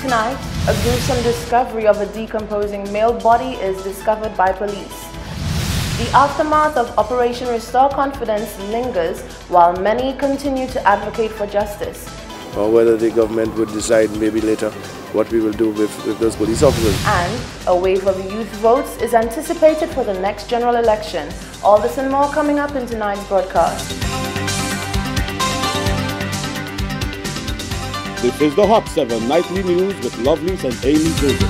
Tonight, a gruesome discovery of a decomposing male body is discovered by police. The aftermath of Operation Restore Confidence lingers while many continue to advocate for justice. Or whether the government would decide maybe later what we will do with, with those police officers. And a wave of youth votes is anticipated for the next general election. All this and more coming up in tonight's broadcast. This is the Hot 7 Nightly News with Lovelace and Amy Joseph.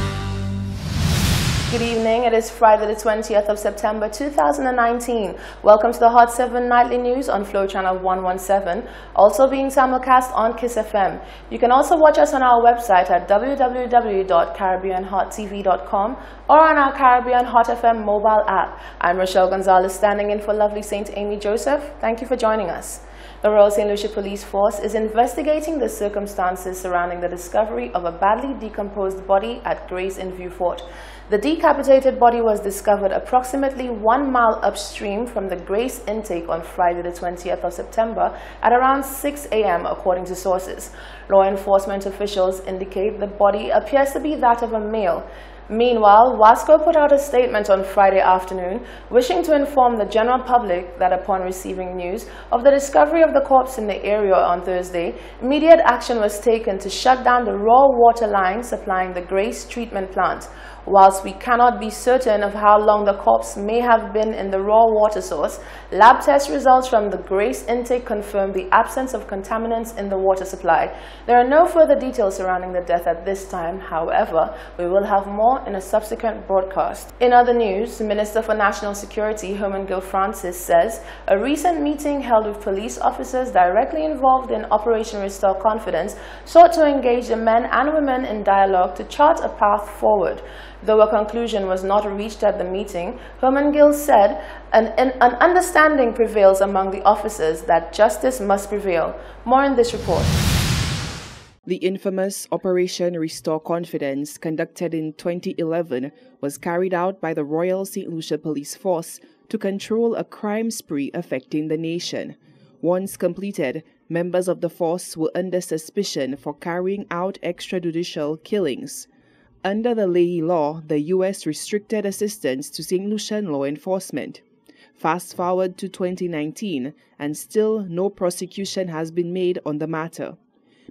Good evening. It is Friday, the 20th of September 2019. Welcome to the Hot 7 Nightly News on Flow Channel 117, also being simulcast on Kiss FM. You can also watch us on our website at www.caribbeanhottv.com or on our Caribbean Hot FM mobile app. I'm Rochelle Gonzalez, standing in for lovely Saint Amy Joseph. Thank you for joining us. The Royal St. Lucia Police Force is investigating the circumstances surrounding the discovery of a badly decomposed body at Grace in Vieux Fort. The decapitated body was discovered approximately one mile upstream from the Grace intake on Friday the 20th of September at around 6 a.m. according to sources. Law enforcement officials indicate the body appears to be that of a male. Meanwhile, Wasco put out a statement on Friday afternoon wishing to inform the general public that upon receiving news of the discovery of the corpse in the area on Thursday, immediate action was taken to shut down the raw water line supplying the Grace treatment plant. Whilst we cannot be certain of how long the corpse may have been in the raw water source, lab test results from the Grace intake confirm the absence of contaminants in the water supply. There are no further details surrounding the death at this time. However, we will have more in a subsequent broadcast. In other news, Minister for National Security, Hermangild Francis, says a recent meeting held with police officers directly involved in Operation Restore Confidence sought to engage the men and women in dialogue to chart a path forward. Though a conclusion was not reached at the meeting, Hermangild said an, an, an, understanding prevails among the officers that justice must prevail. More in this report. The infamous Operation Restore Confidence, conducted in 2011, was carried out by the Royal St. Lucia Police Force to control a crime spree affecting the nation. Once completed, members of the force were under suspicion for carrying out extrajudicial killings. Under the Leahy Law, the U.S. restricted assistance to St. Lucian law enforcement. Fast forward to 2019, and still no prosecution has been made on the matter.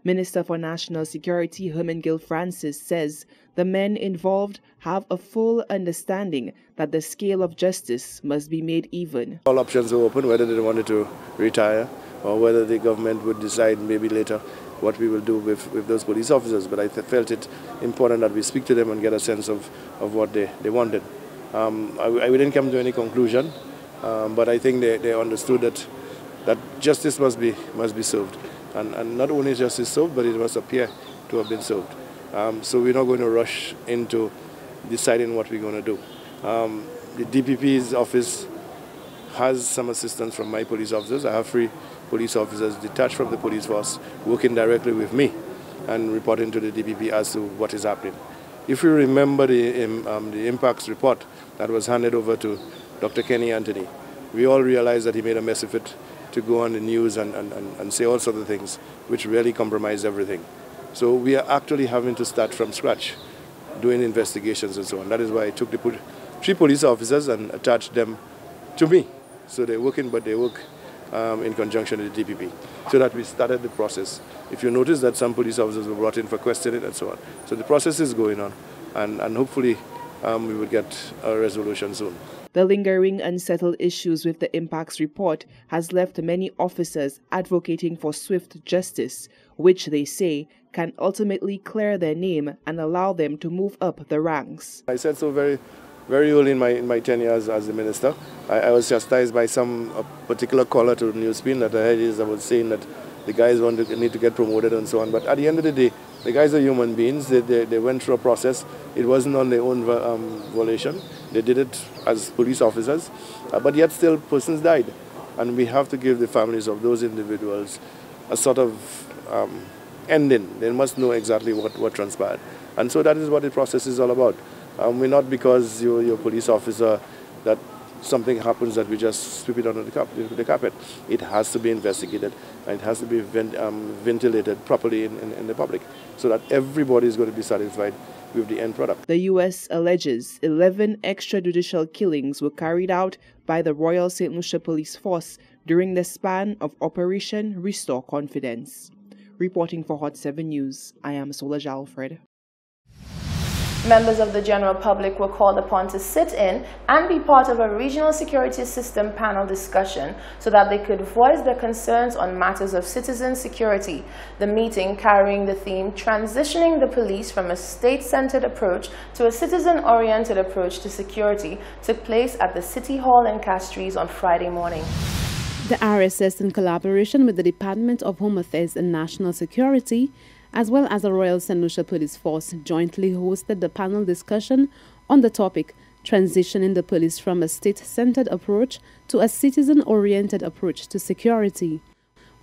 Minister for National Security Hermangild Francis says the men involved have a full understanding that the scale of justice must be made even. All options are open, whether they wanted to retire or whether the government would decide maybe later what we will do with, with those police officers. But I felt it important that we speak to them and get a sense of, of what they, they wanted. Um, I, I didn't come to any conclusion, um, but I think they, they understood that, that justice must be, must be served. And, and not only just is served, but it must appear to have been solved. Um, so we're not going to rush into deciding what we're going to do. Um, the DPP's office has some assistance from my police officers. I have three police officers detached from the police force working directly with me and reporting to the DPP as to what is happening. If you remember the, um, the IMPACS report that was handed over to Dr. Kenny Anthony, we all realized that he made a mess of it to go on the news and, and, and, say all sorts of things, which really compromise everything. So we are actually having to start from scratch, doing investigations and so on. That is why I took the three police officers and attached them to me. So they're working, but they work um, in conjunction with the DPP, so that we started the process. If you notice that some police officers were brought in for questioning and so on. So the process is going on, and, and hopefully um, we will get a resolution soon. The lingering unsettled issues with the IMPACS report has left many officers advocating for swift justice, which they say can ultimately clear their name and allow them to move up the ranks. I said so very very early in my, in my tenure as, as the minister, I, I was chastised by some particular caller to Newsbeat that I heard is I was saying that the guys want to, need to get promoted and so on. But at the end of the day, the guys are human beings. They, they, they went through a process. It wasn't on their own um, volition. They did it as police officers. Uh, but yet still persons died. And we have to give the families of those individuals a sort of um, ending. They must know exactly what, what transpired. And so that is what the process is all about. Um, we're not because you're, you're, a police officer that something happens that we just sweep it under the, the carpet. It has to be investigated and it has to be vent, um, ventilated properly in, in, in the public so that everybody is going to be satisfied with the end product. The U.S. alleges 11 extrajudicial killings were carried out by the Royal St. Lucia Police Force during the span of Operation Restore Confidence. Reporting for Hot 7 News, I am Solange Alfred. Members of the general public were called upon to sit in and be part of a regional security system panel discussion so that they could voice their concerns on matters of citizen security. The meeting, carrying the theme Transitioning the Police from a State-Centered Approach to a Citizen-Oriented Approach to Security, took place at the City Hall in Castries on Friday morning. The RSS, in collaboration with the Department of Home Affairs and National Security, as well as the Royal. Lucia Police Force, jointly hosted the panel discussion on the topic Transitioning the Police from a State-Centered Approach to a Citizen-Oriented Approach to Security.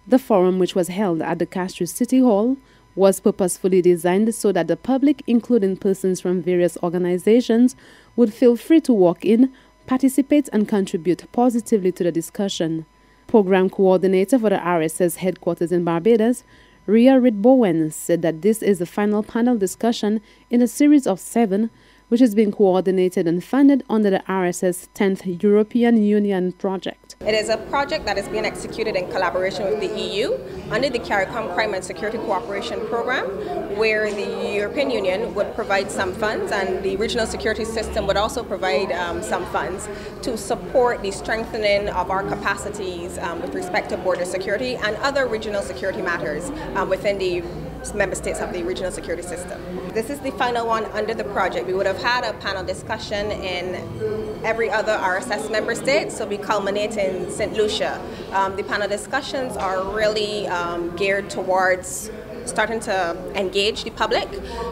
The forum, which was held at the Castries City Hall, was purposefully designed so that the public, including persons from various organizations, would feel free to walk in, participate, and contribute positively to the discussion. Program coordinator for the RSS headquarters in Barbados, Ria Ritbowen said that this is the final panel discussion in a series of seven, which is being coordinated and funded under the RSS 10th European Union project. It is a project that is being executed in collaboration with the EU under the CARICOM Crime and Security Cooperation Program, where the European Union would provide some funds and the regional security system would also provide um, some funds to support the strengthening of our capacities um, with respect to border security and other regional security matters um, within the member states of the regional security system. This is the final one under the project. We would have had a panel discussion in every other RSS member state, so we culminate in St. Lucia. Um, the panel discussions are really um, geared towards starting to engage the public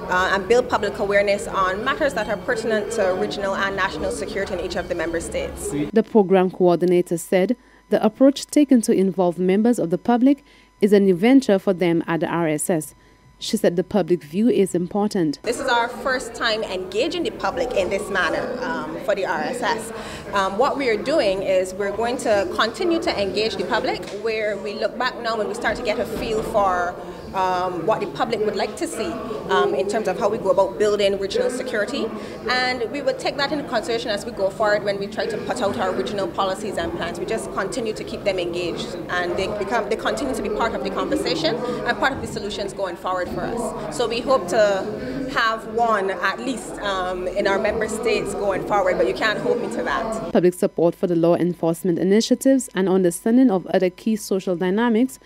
uh, and build public awareness on matters that are pertinent to regional and national security in each of the member states. The program coordinator said the approach taken to involve members of the public is a new venture for them at the RSS. She said the public view is important. This is our first time engaging the public in this manner um, for the RSS. Um, what we are doing is we're going to continue to engage the public where we look back now and we start to get a feel for um, what the public would like to see um, in terms of how we go about building regional security. And we would take that into consideration as we go forward when we try to put out our regional policies and plans. We just continue to keep them engaged and they become they continue to be part of the conversation and part of the solutions going forward for us. So we hope to have one at least um, in our member states going forward, but you can't hold me to that. Public support for the law enforcement initiatives and understanding of other key social dynamics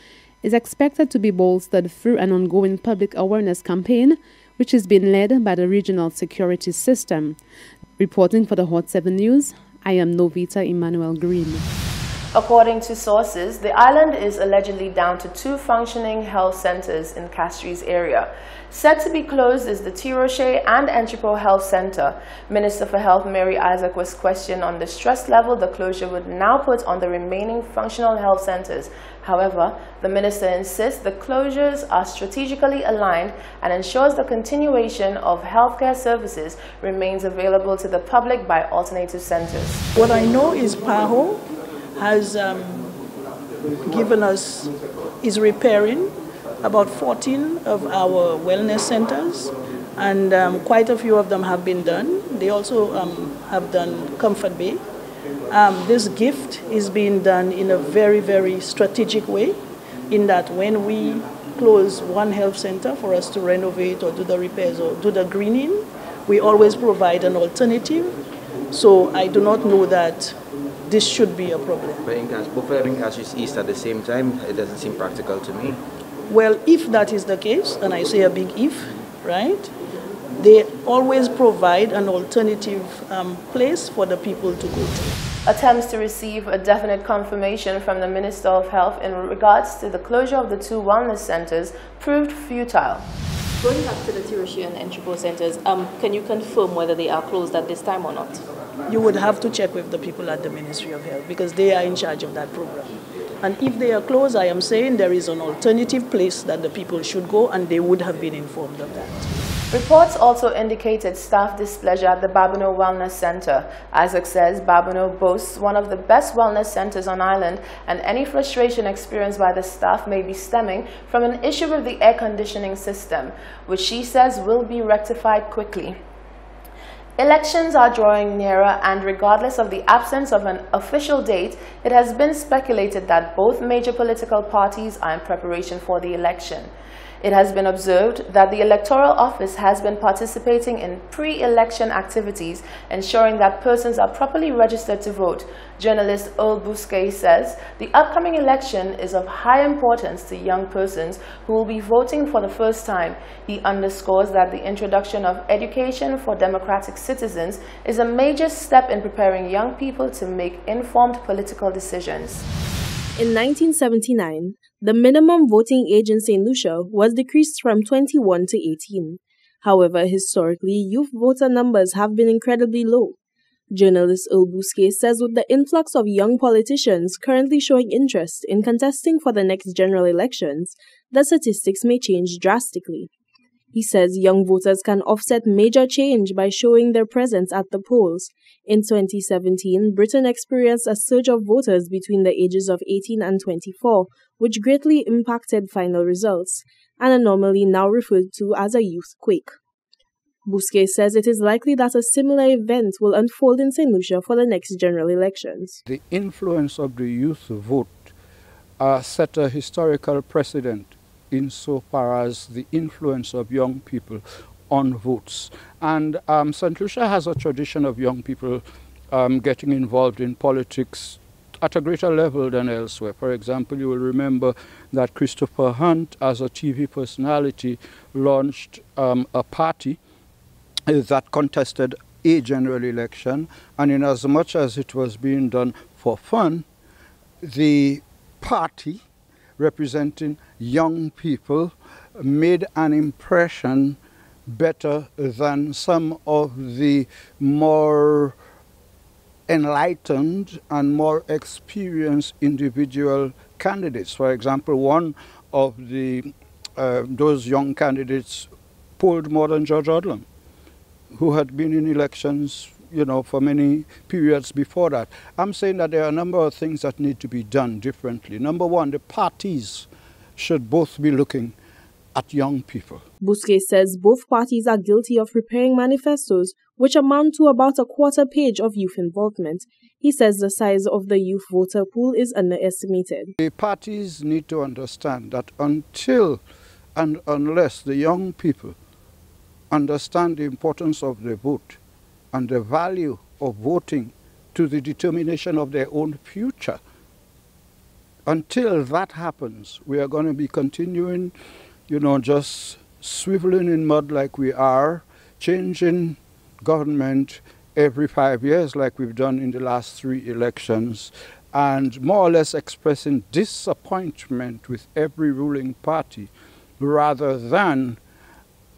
is expected to be bolstered through an ongoing public awareness campaign, which is being led by the Regional Security System. Reporting for the Hot 7 News, I am Novita Emmanuel Green. According to sources, the island is allegedly down to two functioning health centers in Castries area. Set to be closed is the Tiroche and Entrepot Health Center. Minister for Health Mary Isaac was questioned on the stress level the closure would now put on the remaining functional health centers. However, the minister insists the closures are strategically aligned and ensures the continuation of healthcare services remains available to the public by alternative centers. What I know is PAHO has um, given us, is repairing about 14 of our wellness centers, and um, quite a few of them have been done. They also um, have done Comfort Bay. Um, this gift is being done in a very, very strategic way, in that when we close one health center for us to renovate or do the repairs or do the greening, we always provide an alternative. So I do not know that this should be a problem. But in Cas- both having Castries East at the same time, it doesn't seem practical to me. Well, if that is the case, and I say a big if, right, they always provide an alternative um, place for the people to go to. Attempts to receive a definite confirmation from the Minister of Health in regards to the closure of the two wellness centers proved futile. Going back to the Tiroche and Entrepot centers, um, can you confirm whether they are closed at this time or not? You would have to check with the people at the Ministry of Health because they are in charge of that program. And if they are closed, I am saying there is an alternative place that the people should go and they would have been informed of that. Reports also indicated staff displeasure at the Babonneau Wellness Center. Isaac says Babonneau boasts one of the best wellness centers on island and any frustration experienced by the staff may be stemming from an issue with the air conditioning system, which she says will be rectified quickly. Elections are drawing nearer and regardless of the absence of an official date, it has been speculated that both major political parties are in preparation for the election. It has been observed that the Electoral Office has been participating in pre-election activities, ensuring that persons are properly registered to vote. Journalist Earl Bousquet says the upcoming election is of high importance to young persons who will be voting for the first time. He underscores that the introduction of education for democratic citizens is a major step in preparing young people to make informed political decisions. In 1979, the minimum voting age in St. Lucia was decreased from 21 to 18. However, historically, youth voter numbers have been incredibly low. Journalist Earl Bousquet says with the influx of young politicians currently showing interest in contesting for the next general elections, the statistics may change drastically. He says young voters can offset major change by showing their presence at the polls. In 2017, Britain experienced a surge of voters between the ages of 18 and 24, which greatly impacted final results, an anomaly now referred to as a youth quake. Bousquet says it is likely that a similar event will unfold in St. Lucia for the next general elections. The influence of the youth vote uh, set a historical precedent insofar as the influence of young people on votes. And um, St. Lucia has a tradition of young people um, getting involved in politics at a greater level than elsewhere. For example, you will remember that Christopher Hunt, as a TV personality, launched um, a party that contested a general election, and in as much as it was being done for fun, the party representing young people made an impression better than some of the more enlightened and more experienced individual candidates. For example, one of the uh, those young candidates polled more than George Odlum, who had been in elections, you know, for many periods before that. I'm saying that there are a number of things that need to be done differently. Number one, the parties should both be looking at young people. Bousquet says both parties are guilty of preparing manifestos which amount to about a quarter page of youth involvement. He says the size of the youth voter pool is underestimated. The parties need to understand that until and unless the young people understand the importance of the vote and the value of voting to the determination of their own future, until that happens, we are going to be continuing, you know, just swiveling in mud like we are, changing government every five years, like we've done in the last three elections, and more or less expressing disappointment with every ruling party rather than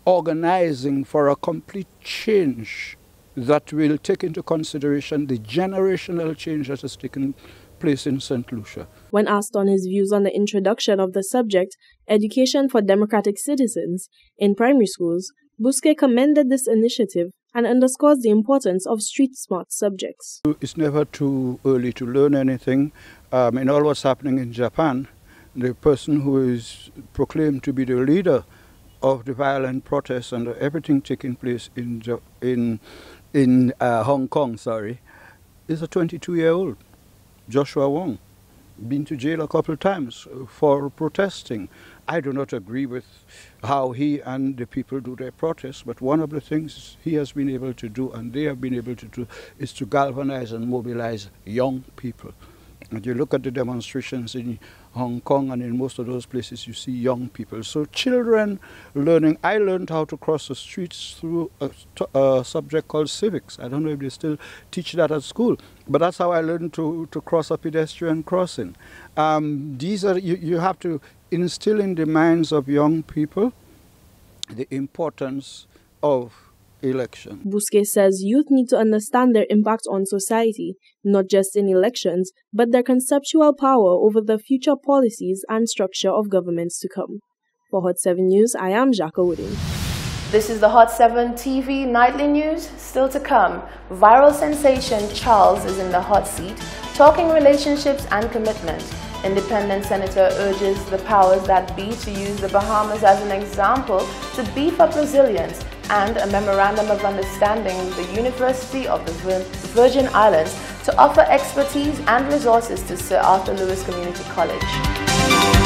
organizing for a complete change that will take into consideration the generational change that has taken place in St. Lucia. When asked on his views on the introduction of the subject, Education for Democratic Citizens, in primary schools, Bousquet commended this initiative and underscores the importance of street smart subjects. It's never too early to learn anything. Um, in all what's happening in Japan, the person who is proclaimed to be the leader of the violent protests and everything taking place in in in uh, Hong Kong, sorry, is a 22-year-old, Joshua Wong, been to jail a couple of times for protesting. I do not agree with how he and the people do their protests, but one of the things he has been able to do and they have been able to do is to galvanize and mobilize young people. You look at the demonstrations in Hong Kong and in most of those places, you see young people. So children learning. I learned how to cross the streets through a, a, subject called civics. I don't know if they still teach that at school, but that's how I learned to, to cross a pedestrian crossing. Um, these are you, you have to instill in the minds of young people the importance of election. Bousquet says youth need to understand their impact on society, not just in elections, but their conceptual power over the future policies and structure of governments to come. For Hot 7 News, I am Jacques Wooding. This is the Hot 7 TV nightly news. Still to come, viral sensation Charles is in the hot seat, talking relationships and commitment. Independent senator urges the powers that be to use the Bahamas as an example to beef up resilience and a memorandum of understanding with the University of the Virgin Islands to offer expertise and resources to Sir Arthur Lewis Community College.